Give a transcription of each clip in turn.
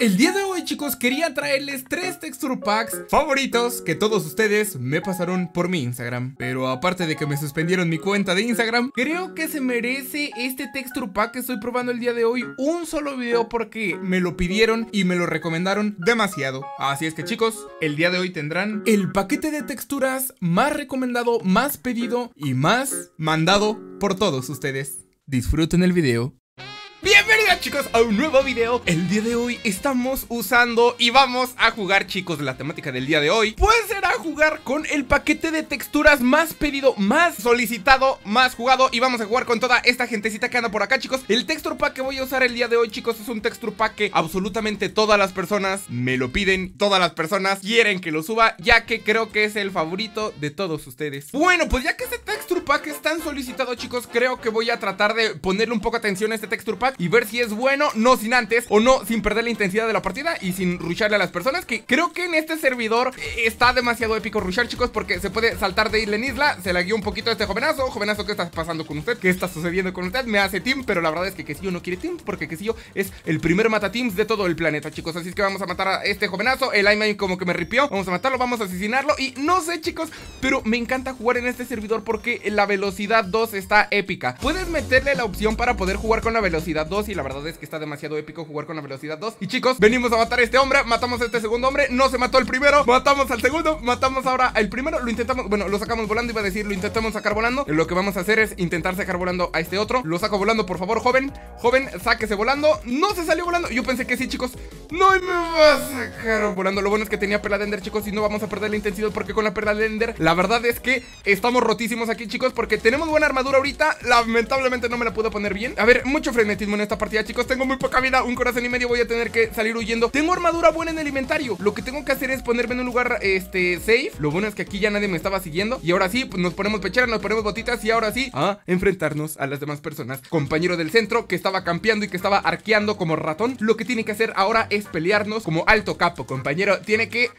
El día de hoy chicos quería traerles tres texture packs favoritos que todos ustedes me pasaron por mi Instagram. Pero aparte de que me suspendieron mi cuenta de Instagram Creo que se merece este texture pack que estoy probando el día de hoy un solo video porque me lo pidieron y me lo recomendaron demasiado. Así es que chicos, el día de hoy tendrán el paquete de texturas más recomendado, más pedido y más mandado por todos ustedes. Disfruten el video Chicos a un nuevo video. El día de hoy estamos usando y vamos a jugar chicos La temática del día de hoy. Pues será jugar con el paquete de texturas más pedido, más solicitado, más jugado. Y vamos a jugar con toda esta gentecita que anda por acá chicos. El texture pack que voy a usar el día de hoy chicos Es un texture pack que absolutamente todas las personas me lo piden. Todas las personas quieren que lo suba Ya que creo que es el favorito de todos ustedes. Bueno pues ya que este pack es tan solicitado chicos Creo que voy a tratar de ponerle un poco atención a este texture pack y ver si es bueno, no sin antes o no sin perder la intensidad de la partida y sin rusharle a las personas que creo que en este servidor eh, está demasiado épico rushar chicos porque se puede saltar de isla en isla, se la guió un poquito este jovenazo, jovenazo ¿qué está pasando con usted? ¿Qué está sucediendo con usted? Me hace team, pero la verdad es que Quesillo no quiere team porque Quesillo es el primer mata teams de todo el planeta chicos, así es que vamos a matar a este jovenazo, el Aimai como que me ripió, vamos a matarlo, vamos a asesinarlo. Y no sé chicos, pero me encanta jugar en este servidor porque la velocidad 2 está épica, puedes meterle la opción para poder jugar con la velocidad 2 y la verdad es que está demasiado épico jugar con la velocidad 2 Y chicos, venimos a matar a este hombre, matamos a este segundo hombre, no se mató el primero Matamos al segundo, matamos ahora al primero, lo intentamos, bueno, lo sacamos volando, iba a decir, lo intentamos sacar volando. Lo que vamos a hacer es intentar sacar volando a este otro. Lo saco volando, por favor, joven, joven, sáquese volando. No se salió volando, yo pensé que sí, chicos No me va a sacar volando, lo bueno es que tenía perla de ender, chicos Y no vamos a perder la intensidad porque con la perla de ender La verdad es que estamos rotísimos aquí, chicos Porque tenemos buena armadura ahorita, lamentablemente no me la puedo poner bien. A ver, mucho frenetismo en esta partida chicos. Tengo muy poca vida, un corazón y medio Voy a tener que salir huyendo. Tengo armadura buena en el inventario. Lo que tengo que hacer es ponerme en un lugar, este, safe. Lo bueno es que aquí ya nadie me estaba siguiendo. Y ahora sí, pues nos ponemos pecheras, nos ponemos botitas Y ahora sí, a enfrentarnos a las demás personas. Compañero del centro que estaba campeando y que estaba arqueando como ratón. Lo que tiene que hacer ahora es pelearnos como alto capo Compañero, tiene que...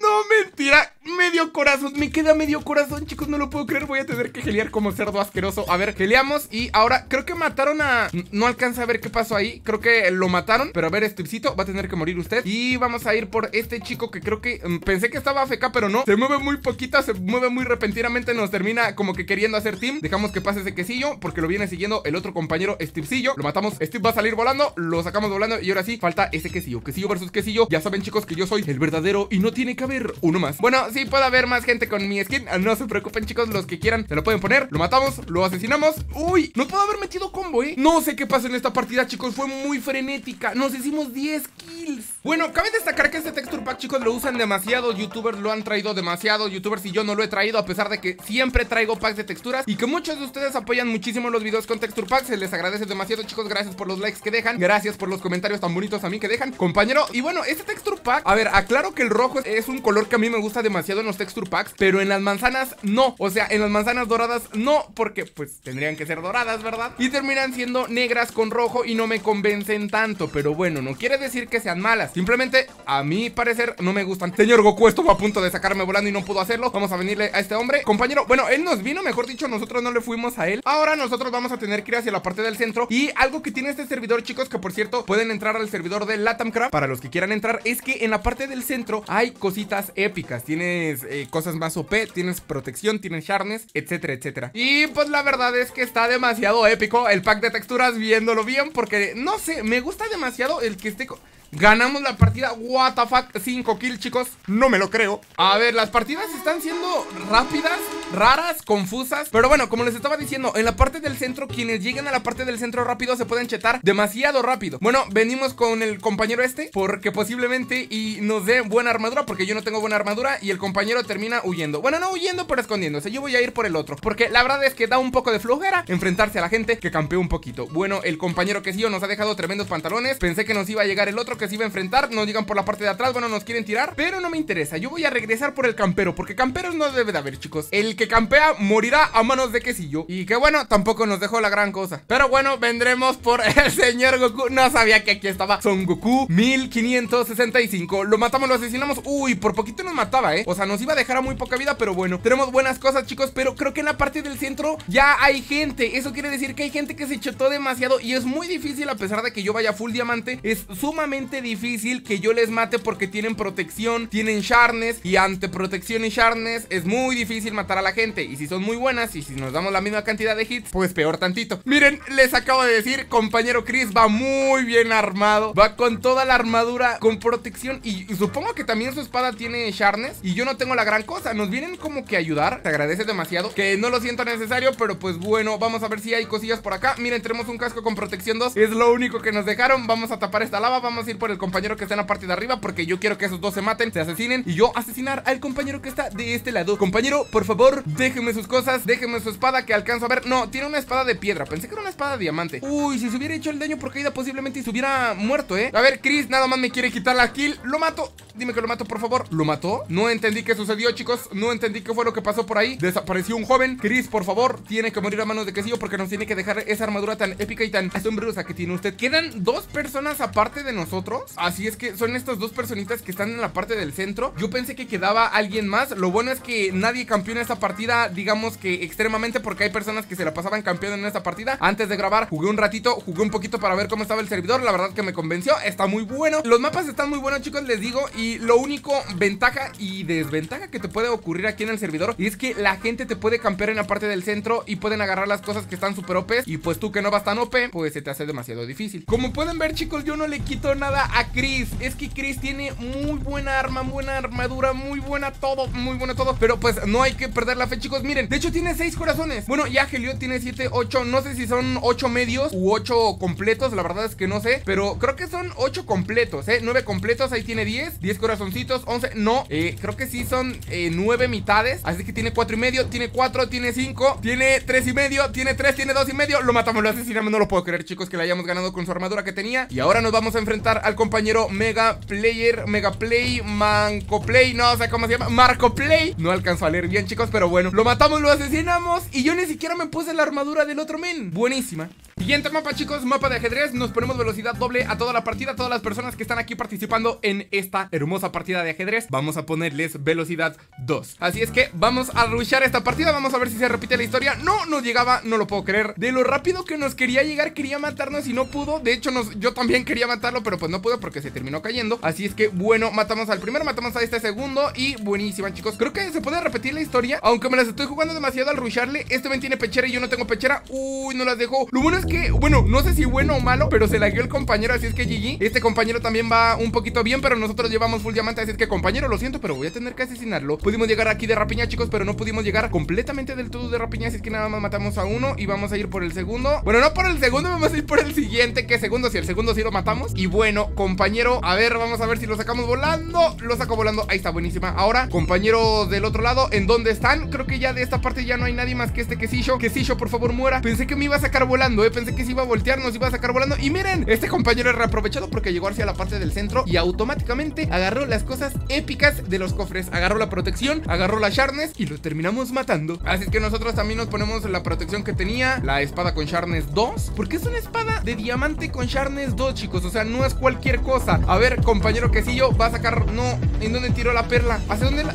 No, mentira Medio corazón, me queda medio corazón, chicos, no lo puedo creer Voy a tener que gelear como cerdo asqueroso. A ver, geleamos y ahora creo que mataron a... No alcanza a ver qué pasó ahí Creo que lo mataron, pero a ver, Stripcito Va a tener que morir usted. Y vamos a ir por este chico que creo que... mm, Pensé que estaba AFK, pero no Se mueve muy poquita, se mueve muy repentinamente Nos termina como que queriendo hacer team. Dejamos que pase ese quesillo, porque lo viene siguiendo El otro compañero, Stripcillo. Lo matamos, Steve va a salir volando, lo sacamos volando Y ahora sí, falta ese quesillo, quesillo versus quesillo. Ya saben, chicos, que yo soy el verdadero Y no tiene que haber uno más. Bueno, sí puede haber más gente con mi skin. No se preocupen chicos, los que quieran se lo pueden poner. Lo matamos, lo asesinamos. Uy, no puedo haber metido combo, eh No sé qué pasa en esta partida chicos, fue muy frenética. Nos hicimos 10 kills Bueno, cabe destacar que este texture pack chicos lo usan demasiado Youtubers lo han traído demasiado Youtubers y yo no lo he traído a pesar de que siempre traigo packs de texturas Y que muchos de ustedes apoyan muchísimo los videos con texture packs Se les agradece demasiado chicos, gracias por los likes que dejan Gracias por los comentarios tan bonitos a mí que dejan Compañero, y bueno, este texture pack A ver, aclaro que el rojo es un color que a mí me gusta demasiado en los texture packs Pero en las manzanas no, o sea, en las manzanas doradas no Porque pues tendrían que ser doradas, ¿verdad? Y terminan siendo negras con rojo y no me convencen tanto Pero bueno, no quiere decir que sean malas Simplemente, a mi parecer, no me gustan. Señor Goku estuvo a punto de sacarme volando y no pudo hacerlo. Vamos a venirle a este hombre. Compañero, bueno, él nos vino, mejor dicho, nosotros no le fuimos a él. Ahora nosotros vamos a tener que ir hacia la parte del centro. Y algo que tiene este servidor, chicos, que por cierto pueden entrar al servidor de Latamcraft. Para los que quieran entrar, es que en la parte del centro hay cositas épicas. Tienes eh, cosas más OP, tienes protección, tienes sharpness, etcétera, etcétera. Y pues la verdad es que está demasiado épico el pack de texturas viéndolo bien Porque, no sé, me gusta demasiado el que esté... Ganamos la partida, what the fuck 5 kills chicos, no me lo creo. A ver, las partidas están siendo rápidas Raras, confusas. Pero bueno, como les estaba diciendo, en la parte del centro Quienes lleguen a la parte del centro rápido Se pueden chetar demasiado rápido. Bueno, venimos con el compañero este Porque posiblemente y nos dé buena armadura Porque yo no tengo buena armadura Y el compañero termina huyendo. Bueno, no huyendo, pero escondiéndose. Yo voy a ir por el otro Porque la verdad es que da un poco de flojera Enfrentarse a la gente que campeó un poquito. Bueno, el compañero que sí nos ha dejado tremendos pantalones Pensé que nos iba a llegar el otro que se iba a enfrentar Nos llegan por la parte de atrás, bueno, nos quieren tirar Pero no me interesa, yo voy a regresar por el campero Porque camperos no debe de haber, chicos El que campea morirá a manos de quesillo. Y que bueno, tampoco nos dejó la gran cosa. Pero bueno, vendremos por el señor Goku. No sabía que aquí estaba Son Goku 1565. Lo matamos, lo asesinamos. Uy, por poquito nos mataba, ¿eh? O sea, nos iba a dejar a muy poca vida, pero bueno. Tenemos buenas cosas, chicos, pero creo que en la parte del centro ya hay gente. Eso quiere decir que hay gente que se chetó demasiado y es muy difícil, a pesar de que yo vaya full diamante, es sumamente difícil que yo les mate porque tienen protección, tienen sharness y ante protección y sharness es muy difícil matar a la gente. Y si son muy buenas y si nos damos la misma cantidad de hits, pues peor tantito. Miren, les acabo de decir, compañero Chris va muy bien armado, va con toda la armadura con protección y, supongo que también su espada tiene sharness y yo no tengo la gran cosa. Nos vienen como que ayudar, te agradece demasiado, que no lo siento necesario, pero pues bueno, vamos a ver si hay cosillas por acá. Miren, tenemos un casco con protección 2, es lo único que nos dejaron. Vamos a tapar esta lava, vamos a ir por el compañero que está en la parte de arriba porque yo quiero que esos dos se maten, se asesinen y yo asesinar al compañero que está de este lado. Compañero, por favor, déjeme sus cosas, déjeme su espada que alcanzo a ver. No, tiene una espada de piedra, pensé que era una espada de diamante. Uy, si se hubiera hecho el daño por caída posiblemente se hubiera muerto, ¿eh? A ver, Chris nada más me quiere quitar la kill, lo mato. Dime que lo mato, por favor. ¿Lo mató? No entendí qué sucedió, chicos. No entendí qué fue lo que pasó por ahí. Desapareció un joven. Chris, por favor, tiene que morir a manos de quesillo porque nos tiene que dejar esa armadura tan épica y tan asombrosa que tiene usted. Quedan dos personas aparte de nosotros. Así es que son estas dos personitas que están en la parte del centro. Yo pensé que quedaba alguien más. Lo bueno es que nadie campeó en esta partida, digamos que extremadamente, porque hay personas que se la pasaban campeón en esta partida. Antes de grabar, jugué un ratito, jugué un poquito para ver cómo estaba el servidor. La verdad que me convenció. Está muy bueno. Los mapas están muy buenos, chicos, les digo. Y lo único ventaja y desventaja que te puede ocurrir aquí en el servidor y es que la gente te puede campear en la parte del centro y pueden agarrar las cosas que están súper OP y pues tú que no vas tan OP, pues se te hace demasiado difícil. Como pueden ver chicos, yo no le quito nada a Chris. Es que Chris tiene muy buena arma, buena armadura, muy buena todo, muy buena todo. Pero pues no hay que perder la fe chicos. Miren, de hecho tiene 6 corazones. Bueno, ya Helio tiene 7, 8, no sé si son 8 medios u 8 completos, la verdad es que no sé. Pero creo que son 8 completos, ¿eh? 9 completos, ahí tiene 10, 10 corazoncitos, 11, no, eh, creo que sí son eh, 9 mitades. Así que tiene 4 y medio, tiene 4, tiene 5, tiene 3 y medio, tiene 3, tiene 2 y medio. Lo matamos, lo asesinamos, no lo puedo creer, chicos, que le hayamos ganado con su armadura que tenía. Y ahora nos vamos a enfrentar al compañero Mega Player, Mega Play, Manco Play, no sé cómo se llama, Marco Play. No alcanzo a leer bien, chicos, pero bueno, lo matamos, lo asesinamos. Y yo ni siquiera me puse la armadura del otro men. Buenísima. Siguiente mapa, chicos, mapa de ajedrez. Nos ponemos velocidad doble a toda la partida, a todas las personas que están aquí participando en esta hermosa partida de ajedrez. Vamos a ponerles velocidad 2. Así es que vamos a rushar esta partida. Vamos a ver si se repite la historia. No, nos llegaba, no lo puedo creer. De lo rápido que nos quería llegar, quería matarnos y no pudo. De hecho, yo también quería matarlo, pero pues no pudo porque se terminó cayendo. Así es que, bueno, matamos al primero, matamos a este segundo. Y buenísima, chicos. Creo que se puede repetir la historia. Aunque me las estoy jugando demasiado al rusharle. Este ven tiene pechera y yo no tengo pechera. Uy, no las dejó. Lo bueno es que, bueno, no sé si bueno o malo, pero se la dio el compañero. Así es que GG. Este compañero también va un poquito bien, pero nosotros llevamos full diamante. Así es que, compañero, lo siento, pero voy a tener que asesinarlo. Pudimos llegar aquí de rapiña, chicos, pero no pudimos llegar completamente del todo de rapiña. Así es que nada más matamos a uno y vamos a ir por el segundo. Bueno, no por el segundo, vamos a ir por el siguiente. ¿Qué segundo? Si el segundo sí lo matamos. Y bueno, compañero, a ver, vamos a ver si lo sacamos volando. Lo saco volando. Ahí está, buenísima. Ahora, compañero del otro lado, ¿en dónde están? Creo que ya de esta parte ya no hay nadie más que este quesillo. Quesillo, por favor, muera. Pensé que me iba a sacar volando, eh. Pensé que se iba a voltear, nos iba a sacar volando. Y miren, este compañero es reaprovechado porque llegó hacia la parte del centro y automáticamente agarró las cosas épicas de los cofres. Agarró la protección, agarró la Sharness y lo terminamos matando. Así que nosotros también nos ponemos la protección que tenía, la espada con Sharness 2. Porque es una espada de diamante con Sharness 2, chicos. O sea, no es cualquier cosa. A ver, compañero quesillo, va a sacar. No, ¿en dónde tiró la perla? ¿Hacia dónde la.?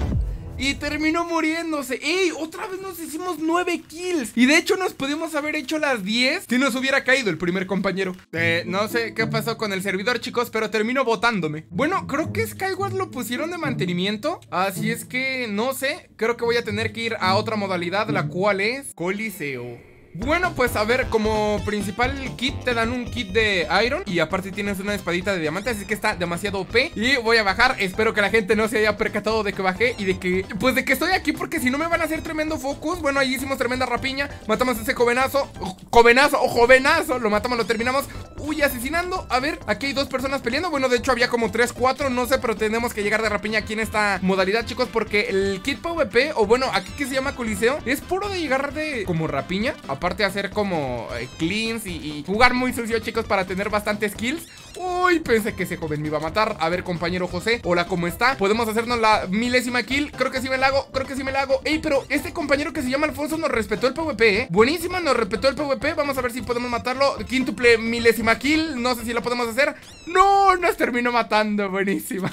Y terminó muriéndose. ¡Ey! Otra vez nos hicimos 9 kills. Y de hecho nos pudimos haber hecho las 10 Si nos hubiera caído el primer compañero. Eh, No sé qué pasó con el servidor chicos Pero terminó votándome. Bueno, creo que Skyward lo pusieron de mantenimiento. Así es que no sé. Creo que voy a tener que ir a otra modalidad La cual es Coliseo bueno, pues a ver, como principal kit te dan un kit de iron Y aparte tienes una espadita de diamante Así que está demasiado OP Y voy a bajar, espero que la gente no se haya percatado de que bajé Y de que, pues de que estoy aquí porque si no me van a hacer tremendo focus. Bueno, ahí hicimos tremenda rapiña Matamos a ese jovenazo Jovenazo o jovenazo Lo matamos, lo terminamos Uy, asesinando. A ver, aquí hay dos personas peleando. Bueno, de hecho había como 3, 4, no sé, pero tenemos que llegar de rapiña aquí en esta modalidad, chicos, porque el kit PvP, o bueno, aquí que se llama Coliseo, es puro de llegar de como rapiña. Aparte de hacer como eh, cleans y, y jugar muy sucio, chicos, para tener bastantes kills. Uy, pensé que ese joven me iba a matar. A ver, compañero José, hola, ¿cómo está? Podemos hacernos la milésima kill. Creo que sí me la hago, creo que sí me la hago. Ey, pero este compañero que se llama Alfonso nos respetó el PvP, ¿eh? Buenísima, nos respetó el PvP. Vamos a ver si podemos matarlo. Quíntuple milésima kill. No sé si lo podemos hacer. No, nos terminó matando. Buenísima.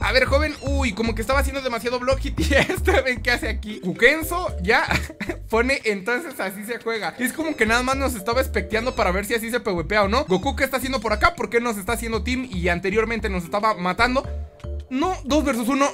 A ver, joven, uy, como que estaba haciendo demasiado hit Y este, ven qué hace aquí Kukenzo ya pone entonces así se juega Es como que nada más nos estaba especteando para ver si así se PvPa o no Goku, ¿qué está haciendo por acá? ¿Por qué nos está haciendo team y anteriormente nos estaba matando? No, dos versus uno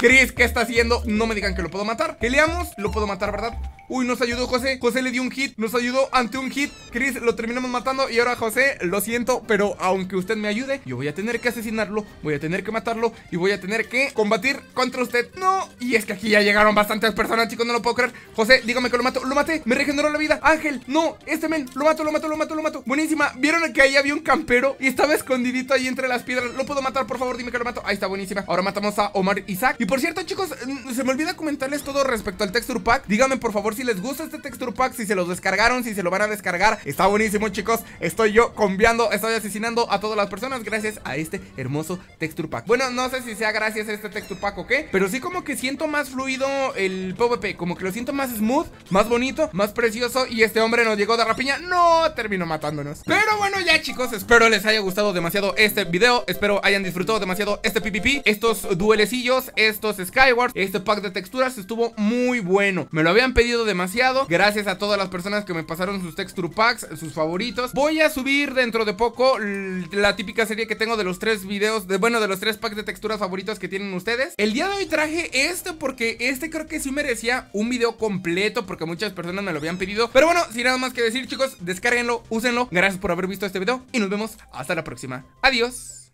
Chris, ¿qué está haciendo? No me digan que lo puedo matar Peleamos, lo puedo matar, ¿verdad? Uy, nos ayudó José. José le dio un hit. Nos ayudó ante un hit. Chris, lo terminamos matando. Y ahora José, lo siento, pero aunque usted me ayude, yo voy a tener que asesinarlo. Voy a tener que matarlo. Y voy a tener que combatir contra usted. No. Y es que aquí ya llegaron bastantes personas, chicos. No lo puedo creer. José, dígame que lo mato. Lo maté. Me regeneró la vida. Ángel, no. Este men. Lo mato, lo mato, lo mato, lo mato. Buenísima. ¿Vieron que ahí había un campero? Y estaba escondidito ahí entre las piedras. Lo puedo matar, por favor. Dime que lo mato. Ahí está, buenísima. Ahora matamos a Omar Isaac. Y por cierto, chicos, se me olvida comentarles todo respecto al texture pack. Díganme, por favor, si les gusta este texture pack, si se los descargaron, si se lo van a descargar. Está buenísimo, chicos. Estoy yo conviando, estoy asesinando a todas las personas gracias a este hermoso texture pack. Bueno, no sé si sea gracias a este texture pack o qué, pero sí como que siento más fluido el PvP, como que lo siento más smooth, más bonito, más precioso y este hombre nos llegó de rapiña. No, terminó matándonos. Pero bueno, ya chicos, espero les haya gustado demasiado este video, espero hayan disfrutado demasiado este PvP, estos duelecillos, estos Skyward, este pack de texturas estuvo muy bueno. Me lo habían pedido demasiado, gracias a todas las personas que me pasaron sus texture packs, sus favoritos. Voy a subir dentro de poco la típica serie que tengo de los tres videos, de bueno, de los tres packs de texturas favoritos que tienen ustedes. El día de hoy traje este porque este creo que sí merecía un video completo porque muchas personas me lo habían pedido. Pero bueno, sin nada más que decir, chicos, descárguenlo, úsenlo. Gracias por haber visto este video y nos vemos hasta la próxima. Adiós.